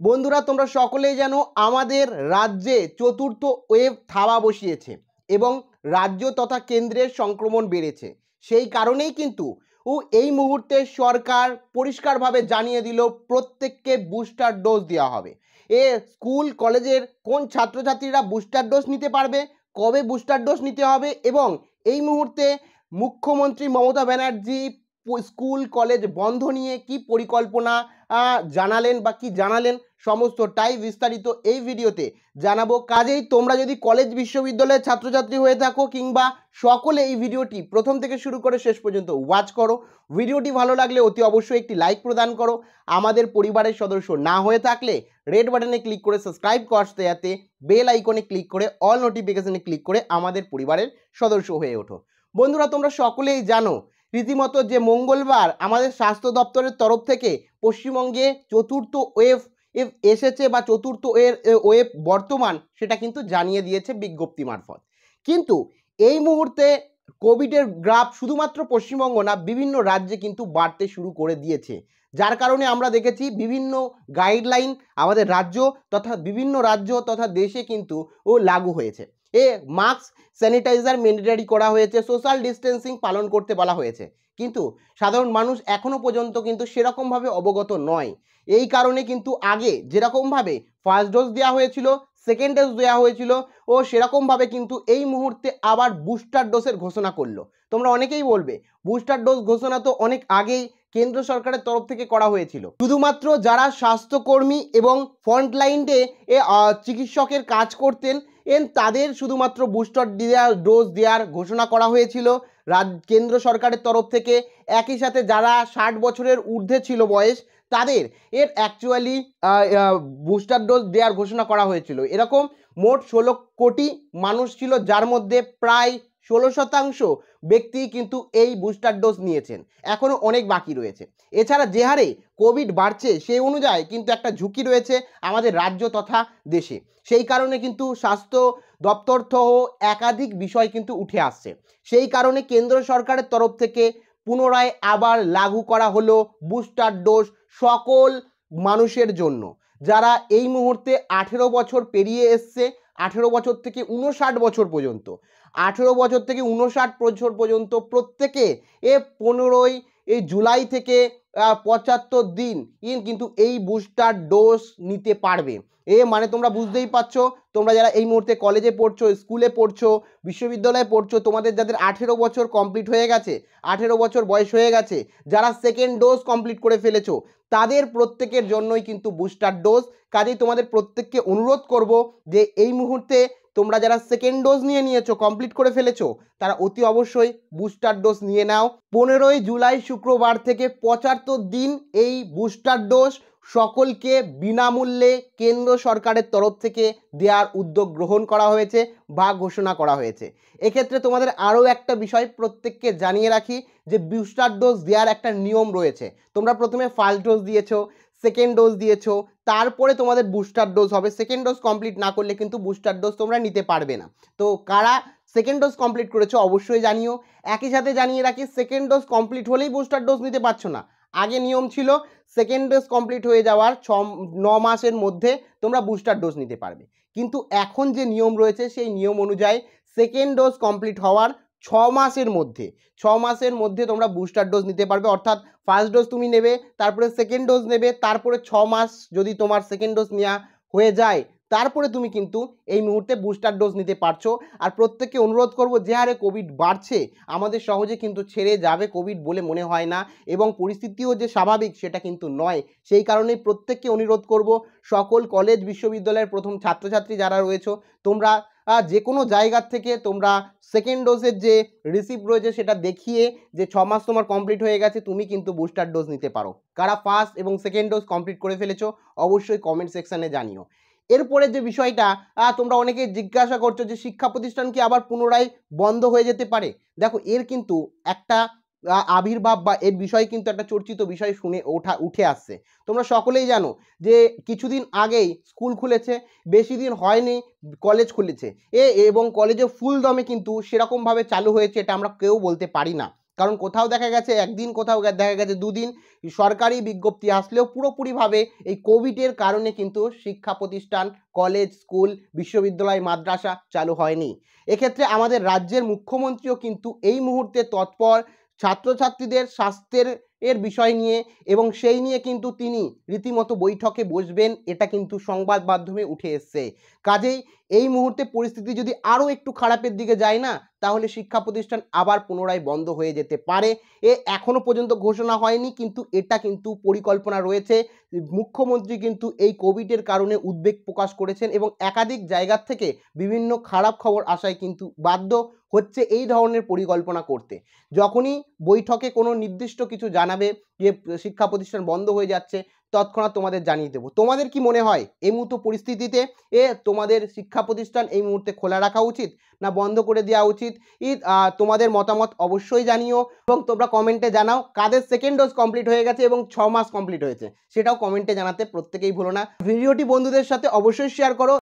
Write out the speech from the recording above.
বন্ধুরা, তোমরা সকলেই জানো আমাদের রাজ্যে চতুর্থ ওয়েভ থাবা বসিয়েছে এবং রাজ্য তথা কেন্দ্রের সংক্রমণ বেড়েছে। সেই কারণেই কিন্তু ও এই মুহূর্তে সরকার পরিষ্কারভাবে জানিয়ে দিল, প্রত্যেককে বুস্টার ডোজ দেওয়া হবে। এ স্কুল, কলেজের কোন ছাত্রছাত্রীরা বুস্টার ডোজ নিতে পারবে, কবে বুস্টার ডোজ নিতে হবে এবং এই মুহূর্তে মুখ্যমন্ত্রী মমতা ব্যানার্জি স্কুল, কলেজ বন্ধ নিয়ে কি পরিকল্পনা জানালেন বা কি জানালেন সমস্ত সমস্তটাই বিস্তারিত এই ভিডিওতে জানাব। কাজেই তোমরা যদি কলেজ বিশ্ববিদ্যালয়ের ছাত্রছাত্রী হয়ে থাকো কিংবা সকলে এই ভিডিওটি প্রথম থেকে শুরু করে শেষ পর্যন্ত ওয়াচ করো, ভিডিওটি ভালো লাগলে অতি অবশ্যই একটি লাইক প্রদান করো। আমাদের পরিবারের সদস্য না হয়ে থাকলে রেড বাটনে ক্লিক করে সাবস্ক্রাইব করতে যাতে বেল আইকনে ক্লিক করে অল নোটিফিকেশনে ক্লিক করে আমাদের পরিবারের সদস্য হয়ে ওঠো। বন্ধুরা, তোমরা সকলেই জানো রীতিমতো যে মঙ্গলবার আমাদের স্বাস্থ্য দপ্তরের তরফ থেকে পশ্চিমবঙ্গে চতুর্থ ওয়েভ এসেছে বা চতুর্থ ওয়েভ বর্তমান সেটা কিন্তু জানিয়ে দিয়েছে বিজ্ঞপ্তি মারফত। কিন্তু এই মুহূর্তে কোভিডের গ্রাফ শুধুমাত্র পশ্চিমবঙ্গ না, বিভিন্ন রাজ্যে কিন্তু বাড়তে শুরু করে দিয়েছে। যার কারণে আমরা দেখেছি বিভিন্ন গাইডলাইন আমাদের রাজ্য তথা বিভিন্ন রাজ্য তথা দেশে কিন্তু ও লাগু হয়েছে। এ মাস্ক, স্যানিটাইজার ম্যান্ডেটারি করা হয়েছে সোশ্যাল ডিস্টেন্সিং পালন করতে বলা হয়েছে। কিন্তু সাধারণ মানুষ এখনও পর্যন্ত কিন্তু সেরকমভাবে অবগত নয়। এই কারণে কিন্তু আগে যেরকমভাবে ফার্স্ট ডোজ দেওয়া হয়েছিল সেকেন্ড ডোজ দেওয়া হয়েছিল, ও সেরকমভাবে কিন্তু এই মুহূর্তে আবার বুস্টার ডোজের ঘোষণা করল। তোমরা অনেকেই বলবে বুস্টার ডোজ ঘোষণা তো অনেক আগেই কেন্দ্র সরকারের তরফ থেকে করা হয়েছিল। শুধুমাত্র যারা স্বাস্থ্যকর্মী এবং ফ্রন্ট লাইনে এ চিকিৎসকের কাজ করতেন, এন তাদের শুধুমাত্র বুস্টার দেওয়ার ডোজ দেওয়ার ঘোষণা করা হয়েছিল। রাজ, কেন্দ্র সরকারের তরফ থেকে। একই সাথে যারা ষাট বছরের ঊর্ধ্বে ছিল বয়স, তাদের এর অ্যাকচুয়ালি বুস্টার ডোজ দেওয়ার ঘোষণা করা হয়েছিল। এরকম মোট ষোলো কোটি মানুষ ছিল, যার মধ্যে প্রায় ষোলো শতাংশ ব্যক্তি কিন্তু এই বুস্টার ডোজ নিয়েছেন। এখনও অনেক বাকি রয়েছে। এছাড়া যে হারে কোভিড বাড়ছে সেই অনুযায়ী কিন্তু একটা ঝুঁকি রয়েছে আমাদের রাজ্য তথা দেশে। সেই কারণে কিন্তু স্বাস্থ্য দপ্তর সহ একাধিক বিষয় কিন্তু উঠে আসছে। সেই কারণে কেন্দ্র সরকারের তরফ থেকে পুনরায় আবার লাগু করা হলো বুস্টার ডোজ সকল মানুষের জন্য। যারা এই মুহূর্তে আঠেরো বছর পেরিয়ে এসছে, আঠেরো বছর থেকে উনষাট বছর পর্যন্ত। আঠেরো বছর থেকে উনষাট বছর পর্যন্ত প্রত্যেকে এ পনেরোই এই জুলাই থেকে পঁচাত্তর দিন ইন কিন্তু এই বুস্টার ডোজ নিতে পারবে। এ মানে তোমরা বুঝতেই পারছ, তোমরা যারা এই মুহূর্তে কলেজে পড়ছো, স্কুলে পড়ছো, বিশ্ববিদ্যালয়ে পড়ছো, তোমাদের যাদের আঠেরো বছর কমপ্লিট হয়ে গেছে, আঠেরো বছর বয়স হয়ে গেছে, যারা সেকেন্ড ডোজ কমপ্লিট করে ফেলেছো, তাদের প্রত্যেকের জন্যই কিন্তু বুস্টার ডোজ। কাজেই তোমাদের প্রত্যেককে অনুরোধ করব যে এই মুহূর্তে তোমরা যারা সেকেন্ড ডোজ নিয়ে নিয়েছো কমপ্লিট করে ফেলেছো, তারা অতি অবশ্যই বুস্টার ডোজ নিয়ে নাও। পনেরোই জুলাই শুক্রবার থেকে পঁচাত্তর দিন এই বুস্টার ডোজ সকলকে বিনামূল্যে কেন্দ্র সরকারের তরফ থেকে দেওয়ার উদ্যোগ গ্রহণ করা হয়েছে বা ঘোষণা করা হয়েছে। এক্ষেত্রে তোমাদের আরও একটা বিষয় প্রত্যেককে জানিয়ে রাখি যে বুস্টার ডোজ দেওয়ার একটা নিয়ম রয়েছে। তোমরা প্রথমে ফার্স্ট ডোজ দিয়েছ সেকেন্ড ডোজ দিয়েছ, তারপরে তোমাদের বুস্টার ডোজ হবে। সেকেন্ড ডোজ কমপ্লিট না করলে কিন্তু বুস্টার ডোজ তোমরা নিতে পারবে না। তো কারা সেকেন্ড ডোজ কমপ্লিট করেছ অবশ্যই জানিও। একই সাথে জানিয়ে রাখি সেকেন্ড ডোজ কমপ্লিট হলেই বুস্টার ডোজ নিতে পারছ না। আগে নিয়ম ছিল সেকেন্ড ডোজ কমপ্লিট হয়ে যাওয়ার ছ, ন মাসের মধ্যে তোমরা বুস্টার ডোজ নিতে পারবে। কিন্তু এখন যে নিয়ম রয়েছে, সেই নিয়ম অনুযায়ী সেকেন্ড ডোজ কমপ্লিট হওয়ার ছ মাসের মধ্যে ছ মাসের মধ্যে তোমরা বুস্টার ডোজ নিতে পারবে। অর্থাৎ ফার্স্ট ডোজ তুমি নেবে, তারপরে সেকেন্ড ডোজ নেবে, তারপরে ছ মাস যদি তোমার সেকেন্ড ডোজ নেওয়া হয়ে যায়, তারপরে তুমি কিন্তু এই মুহূর্তে বুস্টার ডোজ নিতে পারছ। আর প্রত্যেককে অনুরোধ করব, যে হারে কোভিড বাড়ছে, আমাদের সহজে কিন্তু ছেড়ে যাবে কোভিড বলে মনে হয় না। এবং পরিস্থিতিও যে স্বাভাবিক, সেটা কিন্তু নয়। সেই কারণেই প্রত্যেককে অনুরোধ করব, সকল কলেজ বিশ্ববিদ্যালয়ের প্রথম ছাত্রছাত্রী যারা রয়েছে, তোমরা যে কোনো জায়গার থেকে তোমরা সেকেন্ড ডোজের যে রিসিপ্ট রয়েছে সেটা দেখিয়ে যে ছ মাস তোমার কমপ্লিট হয়ে গেছে, তুমি কিন্তু বুস্টার ডোজ নিতে পারো। কারা ফার্স্ট এবং সেকেন্ড ডোজ কমপ্লিট করে ফেলেছো, অবশ্যই কমেন্ট সেকশানে জানিও। এরপরে যে বিষয়টা তোমরা অনেকে জিজ্ঞাসা করছ যে শিক্ষা প্রতিষ্ঠান কি আবার পুনরায় বন্ধ হয়ে যেতে পারে? দেখো, এর কিন্তু একটা আবির্ভাব বা এর বিষয়ে কিন্তু একটা চর্চিত বিষয় শুনে ওঠা, উঠে আসছে। তোমরা সকলেই জানো যে কিছুদিন আগেই স্কুল খুলেছে, বেশি দিন হয়নি, কলেজ খুলেছে। এ এবং কলেজে ফুল দমে কিন্তু সেরকমভাবে চালু হয়েছে এটা আমরা কেউ বলতে পারি না। কারণ কোথাও দেখা গেছে, একদিন কোথাও দেখা গেছে দুদিন সরকারি বিজ্ঞপ্তি আসলেও পুরোপুরিভাবে এই কোভিডের কারণে কিন্তু শিক্ষা প্রতিষ্ঠান, কলেজ, স্কুল, বিশ্ববিদ্যালয়, মাদ্রাসা চালু হয়নি। এক্ষেত্রে আমাদের রাজ্যের মুখ্যমন্ত্রীও কিন্তু এই মুহূর্তে তৎপর ছাত্রছাত্রীদের স্বাস্থ্যের এর বিষয় নিয়ে এবং সেই নিয়ে কিন্তু তিনি রীতিমতো বৈঠকে বসবেন, এটা কিন্তু সংবাদ মাধ্যমে উঠে এসছে। কাজেই এই মুহূর্তে পরিস্থিতি যদি আরও একটু খারাপের দিকে যায় না তাহলে শিক্ষা প্রতিষ্ঠান আবার পুনরায় বন্ধ হয়ে যেতে পারে। এ এখনও পর্যন্ত ঘোষণা হয়নি, কিন্তু এটা কিন্তু পরিকল্পনা রয়েছে। মুখ্যমন্ত্রী কিন্তু এই কোভিডের কারণে উদ্বেগ প্রকাশ করেছেন এবং একাধিক জায়গা থেকে বিভিন্ন খারাপ খবর আসায় কিন্তু বাধ্য হচ্ছে এই ধরনের পরিকল্পনা করতে। যখনই বৈঠকে কোনো নির্দিষ্ট কিছু জানাবে যে শিক্ষা প্রতিষ্ঠান বন্ধ হয়ে যাচ্ছে তৎক্ষণাৎ তোমাদের জানিয়ে দেবো। তোমাদের কি মনে হয় এই মুহূর্ত পরিস্থিতিতে এ তোমাদের শিক্ষা প্রতিষ্ঠান এই মুহূর্তে খোলা রাখা উচিত না বন্ধ করে দেওয়া উচিত? ঈদ তোমাদের মতামত অবশ্যই জানিও এবং তোমরা কমেন্টে জানাও কাদের সেকেন্ড ডোজ কমপ্লিট হয়ে গেছে এবং ছ মাস কমপ্লিট হয়েছে। সেটাও কমেন্টে জানাতে প্রত্যেকেই ভুলো না। ভিডিওটি বন্ধুদের সাথে অবশ্যই শেয়ার করো।